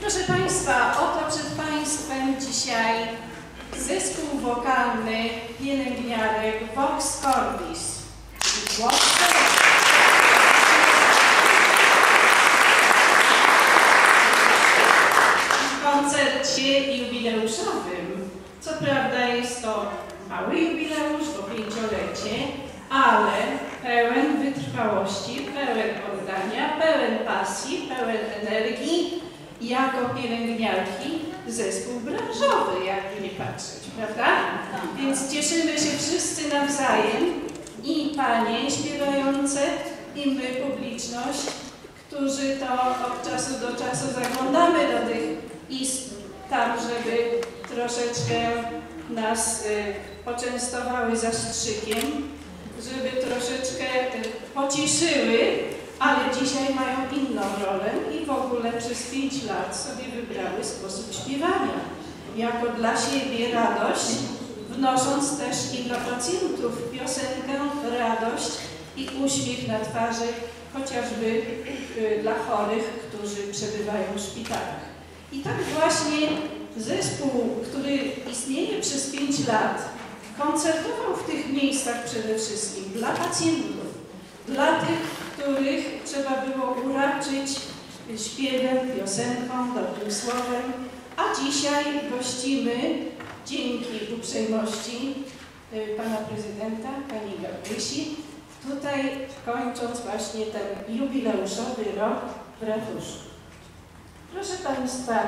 Proszę Państwa, oto przed Państwem dzisiaj zespół wokalny pielęgniarek Vox Cordis. W koncercie jubileuszowym. Co prawda jest to mały jubileusz, bo pięciolecie, Jako pielęgniarki zespół branżowy, jakby nie patrzeć, prawda? Więc cieszymy się wszyscy nawzajem i panie śpiewające, i my, publiczność, którzy to od czasu do czasu zaglądamy do tych izb, tam, żeby troszeczkę nas y, poczęstowały zastrzykiem, żeby troszeczkę y, pocieszyły, ale dzisiaj mają inną rolę i w ogóle przez pięć lat sobie wybrały sposób śpiewania. Jako dla siebie radość, wnosząc też i dla pacjentów piosenkę, radość i uśmiech na twarzy, chociażby y, dla chorych, którzy przebywają w szpitalach. I tak właśnie zespół, który istnieje przez 5 lat, koncertował w tych miejscach przede wszystkim dla pacjentów, dla tych, których trzeba było uraczyć śpiewem, piosenką, dobrym słowem, a dzisiaj gościmy dzięki uprzejmości y, pana prezydenta, pani Gabrysi, tutaj kończąc właśnie ten jubileuszowy rok w ratuszu. Proszę Państwa,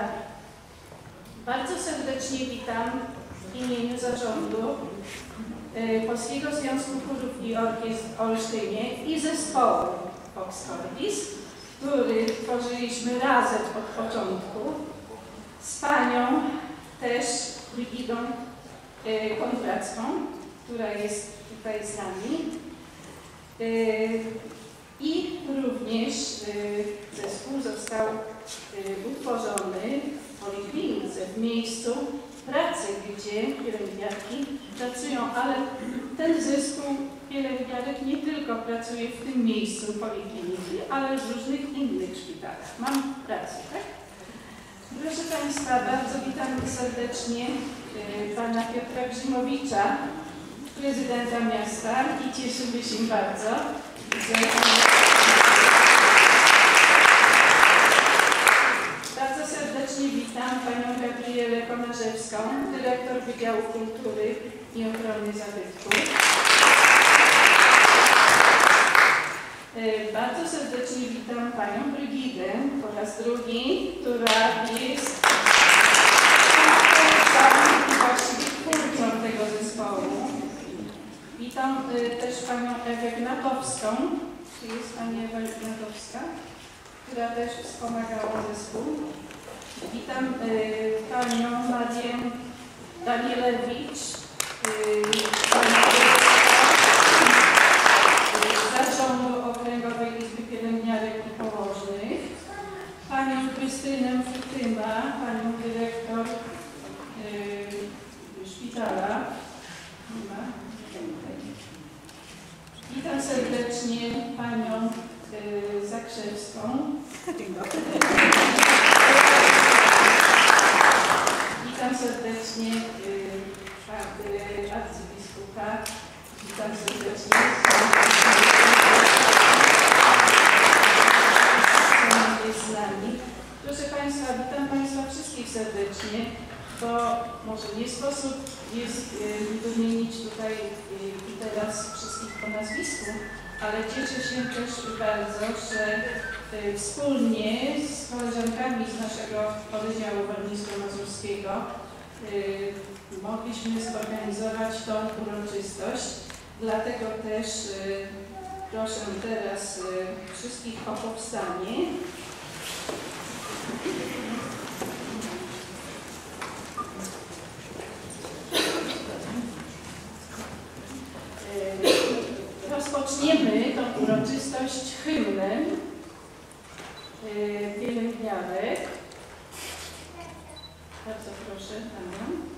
bardzo serdecznie witam w imieniu zarządu y, Polskiego Związku Chórów i Orkiestr w Olsztynie i zespołu Fox Cordis, który tworzyliśmy razem od początku z panią też Brigidą y, Kontracką, która jest tutaj z nami. Y, I również zespół został utworzony w poliklinice, w miejscu pracy, gdzie pielęgniarki pracują, ale ten zespół pielęgniarek nie tylko pracuje w tym miejscu polikliniki, ale w różnych innych szpitalach. Mam rację, tak? Proszę Państwa, bardzo witam serdecznie y, Pana Piotra Grzymowicza, prezydenta miasta i cieszymy się Bardzo serdecznie witam Panią Gabrielę Konarzewską, dyrektor Wydziału Kultury i Ochrony Zabytków. E, Bardzo serdecznie witam Panią Brygidę po raz drugi, która jest właściwie twórcą tego zespołu. Witam e, też Panią Ewę Gnatowską. Czy jest Pani Ewa Gnatowska? która też wspomagała zespół. Witam y, Panią Marię Danielewicz, y, Panią y, Zarządu Okręgowej Izby Pielęgniarek i Położnych, Panią Krystynę Futyma, Panią Dyrektor y, Szpitala. Nie ma? Witam serdecznie Panią y, Zakrzewską. Dzień dobry. Witam serdecznie y, pa- y, arcybiskupa. Witam serdecznie. Pan jest z nami. Proszę Państwa, witam Państwa wszystkich serdecznie, bo może nie sposób jest y, wymienić tutaj y, i teraz wszystkich po nazwisku, ale cieszę się też bardzo, że y, wspólnie z koleżankami z naszego Oddziału Warmińsko-Mazurskiego y, mogliśmy zorganizować tą uroczystość. Dlatego też y, proszę teraz y, wszystkich o powstanie. Y, Rozpoczniemy tą uroczystość hymnem y, pielęgniarek. Bardzo proszę, Panią.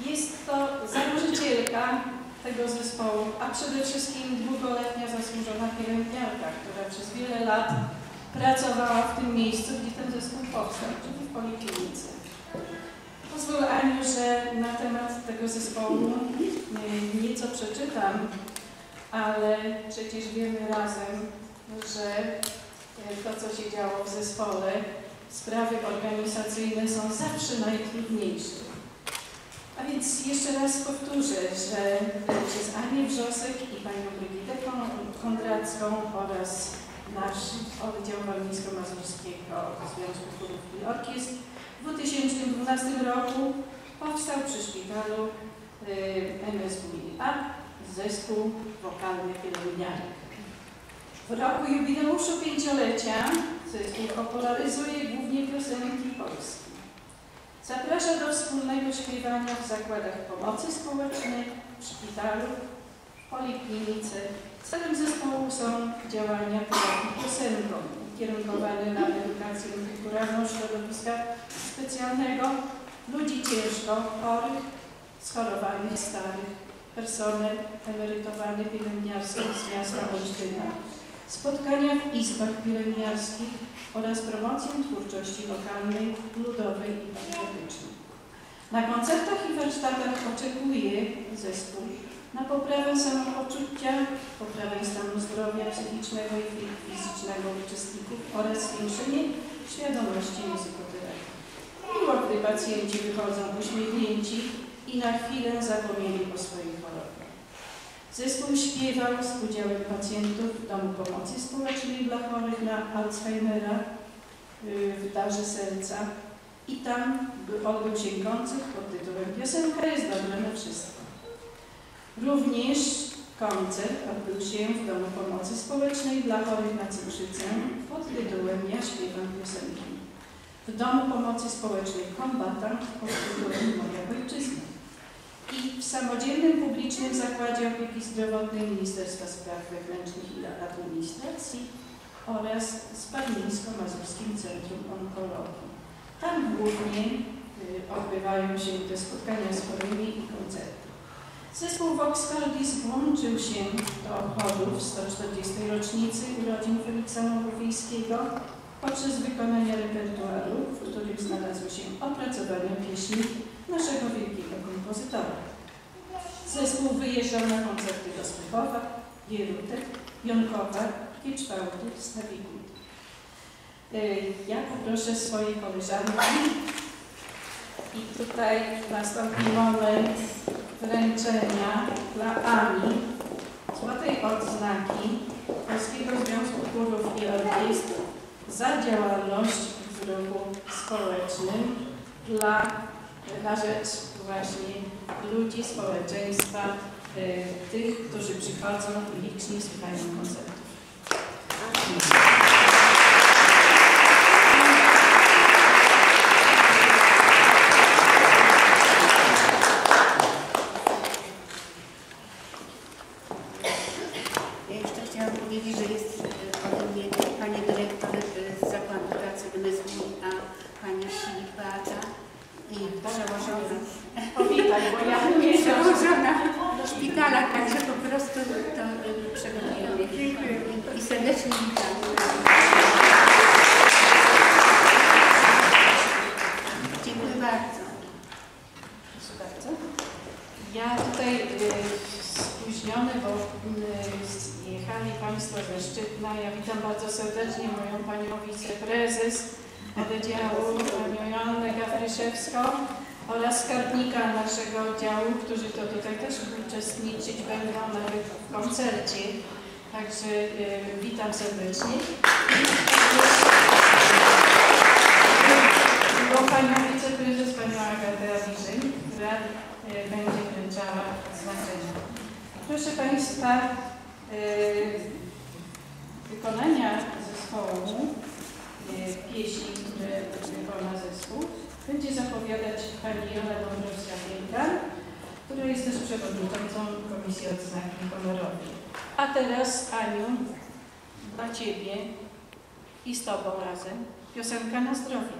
Jest to założycielka tego zespołu, a przede wszystkim długoletnia zasłużona pielęgniarka, która przez wiele lat pracowała w tym miejscu, gdzie ten zespół powstał, czyli w Poliklinice. Pozwól Aniu, że na temat tego zespołu e, nieco przeczytam, ale przecież wiemy razem, że e, to, co się działo w zespole, sprawy organizacyjne są zawsze najtrudniejsze. A więc jeszcze raz powtórzę, że przez Anię Wrzosek i panią Brygitę Kondracką oraz nasz oddział Warmińsko-Mazurskiego Związku Chórów i Orkiestr w 2012 roku powstał przy szpitalu y, MSWiA zespół wokalny pielęgniarek. W roku jubileuszu pięciolecia zespół popularyzuje głównie piosenki polskie. Zaprasza do wspólnego śpiewania w zakładach pomocy społecznej, w szpitalu, w poliklinice. Celem zespołu są działania terapii piosenką, kierunkowane na edukację kulturalną środowiska specjalnego, ludzi ciężko chorych, schorowanych, starych, personel emerytowany pielęgniarski z miasta Olsztyna, spotkania w izbach pielęgniarskich oraz promocję twórczości lokalnej, ludowej i patriotycznej. Na koncertach i warsztatach oczekuje zespół na poprawę samopoczucia, poprawę stanu zdrowia psychicznego i fizycznego uczestników oraz zwiększenie świadomości muzykoterapii. Miło, gdy pacjenci wychodzą uśmiechnięci i na chwilę zapomnieli o chorobie. Zespół śpiewał z udziałem pacjentów w Domu Pomocy Społecznej dla chorych na Alzheimera y, w Darze Serca i tam odbył się koncert pod tytułem Piosenka jest dobra na wszystko. Również koncert odbył się w Domu Pomocy Społecznej dla chorych na cukrzycę pod tytułem Ja śpiewam piosenki. W Domu Pomocy Społecznej Kombatant pod tytułem Moja Ojczyzna. I w samodzielnym publicznym zakładzie opieki zdrowotnej Ministerstwa Spraw Wewnętrznych i Administracji oraz Spadnińsko-Mazurskim Centrum Onkologii. Tam głównie y, odbywają się te spotkania z chorymi i koncerty. Zespół Vox Cordis włączył się do obchodów 140. rocznicy urodzin Feliksa Małowieńskiego poprzez wykonanie repertuaru, w którym znalazły się opracowania pieśni naszego wielkiego kompozytora. Zespół wyjeżdżał na koncerty do Spychowa, Gierutek, Jonkowa, Kieczwałki, Stawikut. Ja poproszę swojej koleżanki i tutaj nastąpi moment wręczenia dla Ani złotej odznaki Polskiego Związku Chórów i Orkiestr za działalność w ruchu społecznym dla, na rzecz właśnie ludzi, społeczeństwa, y, tych, którzy przychodzą i licznie słuchają koncertów. Ja jeszcze chciałam powiedzieć, że jest e, ode mnie Pani Dyrektor e, z Zakładu Pracy MSWiA, Pani Filip Beata i przełożona, Powitaj, bo ja nie wiem. przełożona do szpitala, także po prostu to e, przewodniemy. I serdecznie witam. Dziękuję bardzo. Proszę bardzo. Ja tutaj y, spóźniony, bo y, jechali Państwo ze Szczytna. Ja witam bardzo serdecznie moją Panią Wiceprezes Oddziału, Panią Joannę Gawryszewską oraz skarbnika naszego oddziału, którzy to tutaj też uczestniczyć będą nawet w koncercie. Także y, witam serdecznie. Bo Panią Wiceprezes, Panią Agatę Awiżyn, która y, będzie wręczała znaczenia. Proszę Państwa, y, wykonania zespołu y, pieśni, które wykona zespół, będzie zapowiadać Pani Jola Dąbrowska-Wielka, która jest też przewodniczącą Komisji Odznaki Honorowej. A teraz, Aniu, dla Ciebie i z Tobą razem piosenka na zdrowie.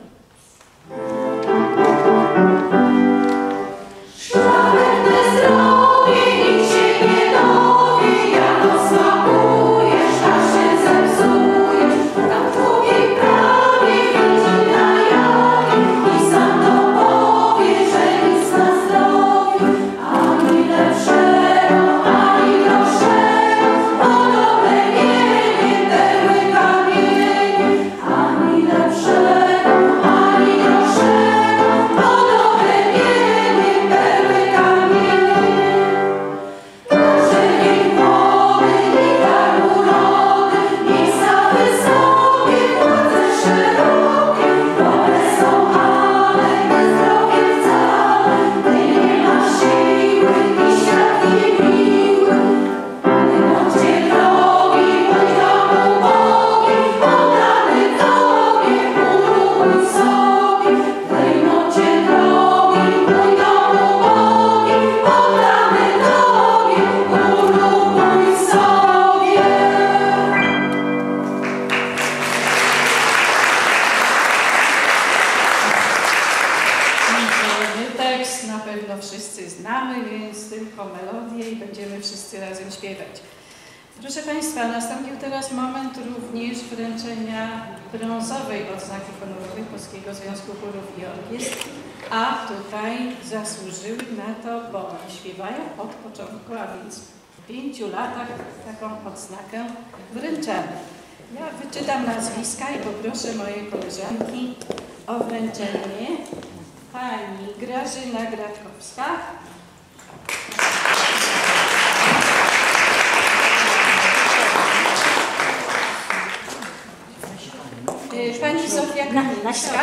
Polskiego Związku Chórów i Orkiestr, a tutaj zasłużyły na to, bo śpiewają od początku, a więc w pięciu latach taką odznakę wręczamy. Ja wyczytam nazwiska i poproszę moje koleżanki o wręczenie. Pani Grażyna Gratkowska. Pani Zofia Kamińska.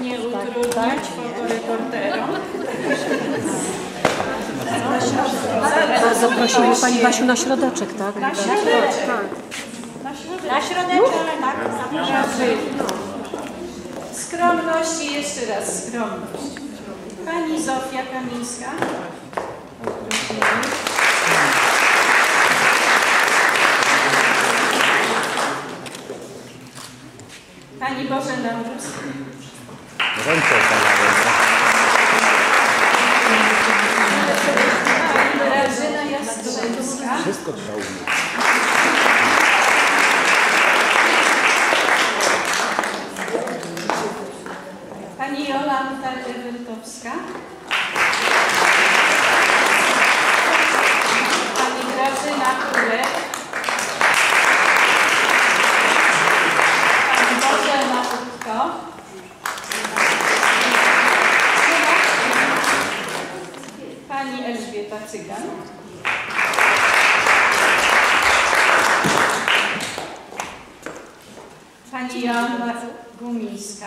Nie utrudniać fotoreporterom. Zaprosimy Pani Basiu na środeczek, tak? Na środeczek. Tak. Na środeczek, tak, zapraszamy. Skromność i jeszcze raz skromność. Pani Zofia Kamińska. Prosimy. Pani Bożena Mróz. Ręce panowie. Pani Grażyna Jastrzębska. Wszystko trzeba umieć. Pani Jolanta Eweltowska. Pani Grażyna Kulek. Pani Bożena Utko. Pani Elżbieta Cygan. Pani Joanna Gumińska.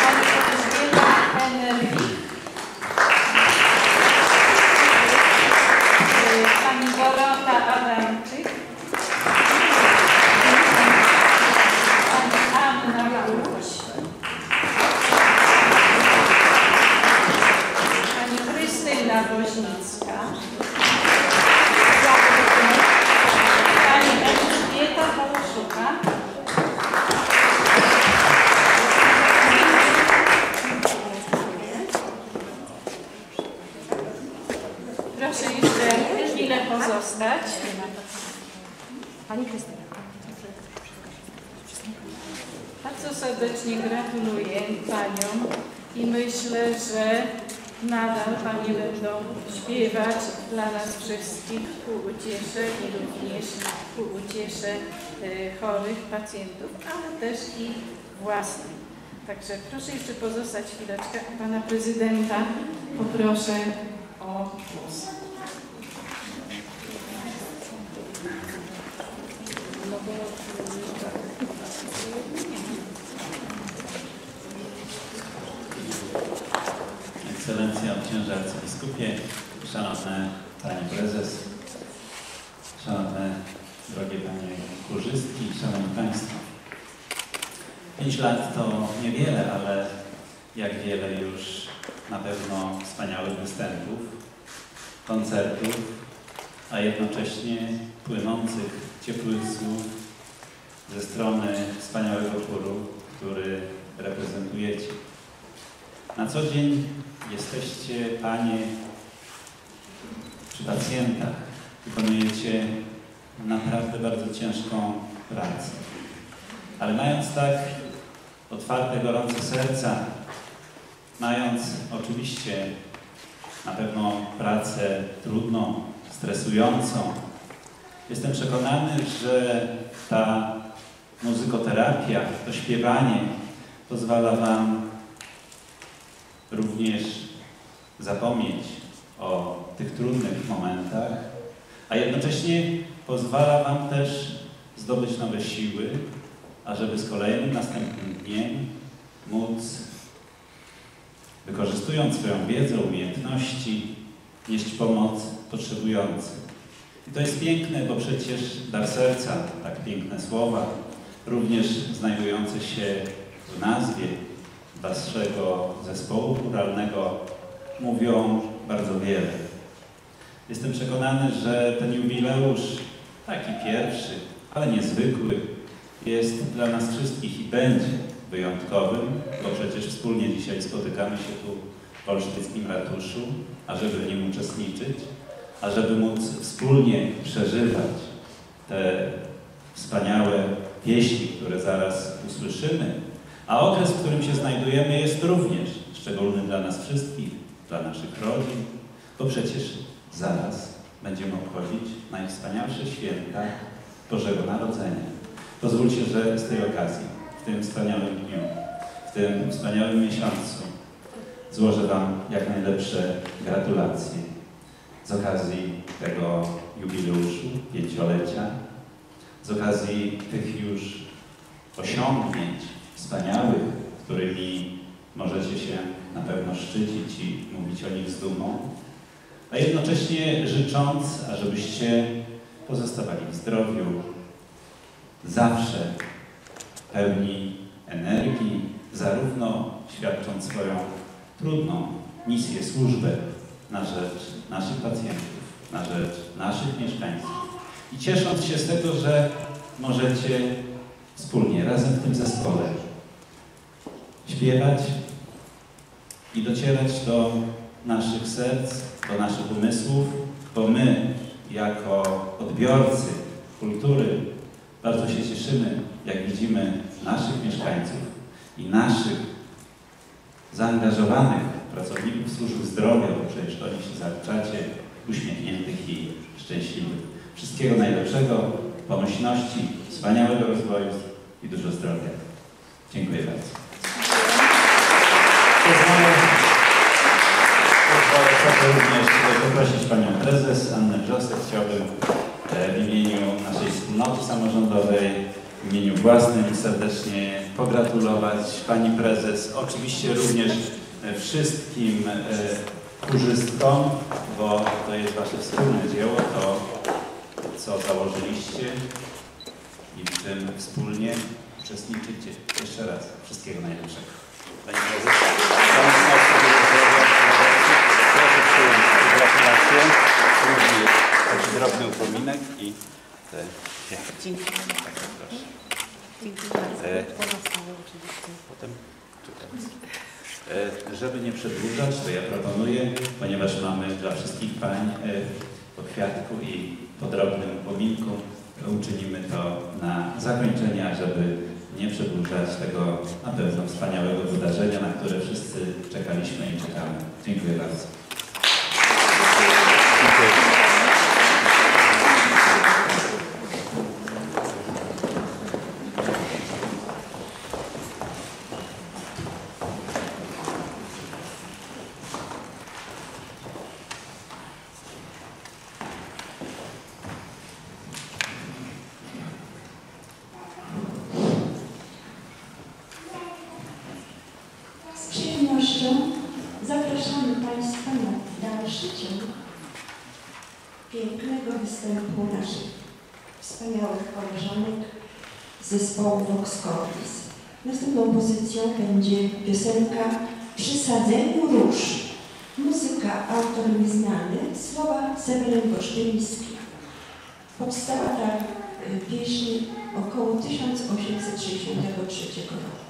Pani Elżbieta Enerwik. Y, Pani Dorota Adamczyk. Pani Anna Guś. Pani Krystyna Woźnicka. Pani Elżbieta Hołoszuka. Proszę jeszcze chwilę pozostać. Pani Krystyna. Bardzo serdecznie gratuluję Paniom i myślę, że nadal Panie będą śpiewać dla nas wszystkich ku uciesze i również ku uciesze chorych pacjentów, ale też i własnej. Także proszę jeszcze pozostać chwileczkę, a Pana Prezydenta poproszę o głos. Ekscelencja księże arcybiskupie, szanowne Pani Prezes, szanowne drogie Panie kurzystki, szanowni Państwo. Pięć lat to niewiele, ale jak wiele już na pewno wspaniałych występów, koncertów, a jednocześnie płynących ciepłych słów ze strony wspaniałego chóru, który reprezentujecie. Na co dzień jesteście, Panie, przy pacjentach, wykonujecie naprawdę bardzo ciężką pracę. Ale mając tak otwarte, gorące serca, mając oczywiście na pewno pracę trudną, stresującą, jestem przekonany, że ta muzykoterapia, to śpiewanie pozwala Wam również zapomnieć o tych trudnych momentach, a jednocześnie pozwala Wam też zdobyć nowe siły, ażeby z kolejnym następnym dniem móc, wykorzystując swoją wiedzę, umiejętności, nieść pomoc potrzebującym. I to jest piękne, bo przecież dar serca, tak piękne słowa, również znajdujące się w nazwie Waszego zespołu chóralnego, mówią bardzo wiele. Jestem przekonany, że ten jubileusz, taki pierwszy, ale niezwykły, jest dla nas wszystkich i będzie wyjątkowym, bo przecież wspólnie dzisiaj spotykamy się tu w olsztyckim ratuszu, ażeby w nim uczestniczyć, ażeby móc wspólnie przeżywać te wspaniałe pieśni, które zaraz usłyszymy. A okres, w którym się znajdujemy, jest również szczególny dla nas wszystkich, dla naszych rodzin, bo przecież zaraz będziemy obchodzić najwspanialsze święta Bożego Narodzenia. Pozwólcie, że z tej okazji, w tym wspaniałym dniu, w tym wspaniałym miesiącu złożę Wam jak najlepsze gratulacje z okazji tego jubileuszu, pięciolecia, z okazji tych już osiągnięć wspaniałych, którymi możecie się na pewno szczycić i mówić o nich z dumą, a jednocześnie życząc, ażebyście pozostawali w zdrowiu, zawsze pełni energii, zarówno świadcząc swoją trudną misję, służbę na rzecz naszych pacjentów, na rzecz naszych mieszkańców. I ciesząc się z tego, że możecie wspólnie, razem w tym zespole śpiewać i docierać do naszych serc, do naszych umysłów, bo my, jako odbiorcy kultury, bardzo się cieszymy, jak widzimy naszych mieszkańców i naszych zaangażowanych pracowników służby zdrowia, bo przecież oni się zaliczacie, uśmiechniętych i szczęśliwych. Wszystkiego najlepszego, pomyślności, wspaniałego rozwoju i dużo zdrowia. Dziękuję bardzo. Sobie również poprosić Panią Prezes Annę Wrzosek. Chciałbym e, w imieniu naszej wspólnoty samorządowej, w imieniu własnym serdecznie pogratulować Pani Prezes. Oczywiście również e, wszystkim e, kurzystkom, bo to jest Wasze wspólne dzieło, to co założyliście i w tym wspólnie uczestniczycie. Jeszcze raz wszystkiego najlepszego. Pani Prezes. Państwa zdrowia, proszę przyjąć gratulacje, taki drobny upominek i te kwiaty. Dziękuję. Bardzo. E. Potem czytam. E, Żeby nie przedłużać, to ja proponuję, ponieważ mamy dla wszystkich pań e, po kwiatku i po drobnym upominku, uczynimy to na zakończenie, żeby nie przedłużać tego na pewno wspaniałego wydarzenia, na które wszyscy czekaliśmy i czekamy. Dziękuję bardzo. występu naszych wspaniałych koleżanek z zespołu Vox Cordis. Następną pozycją będzie piosenka Przysadzeniu róż. Muzyka, autor nieznany, słowa Seweryn Goszczyński. Powstała ta y, pieśń około 1863 roku.